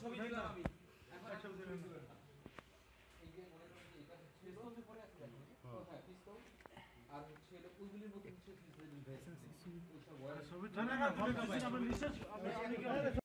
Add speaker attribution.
Speaker 1: ছবি দিলাম আমি।
Speaker 2: এখন ছবি দিলাম
Speaker 1: এই যে মনে করেন এটা পিস্তল পরে আছে হ্যাঁ। পিস্তল? আর হচ্ছে এটা ওইগুলির মতো হচ্ছে পিস্তল ওইসব ওয়্যার
Speaker 2: ছবি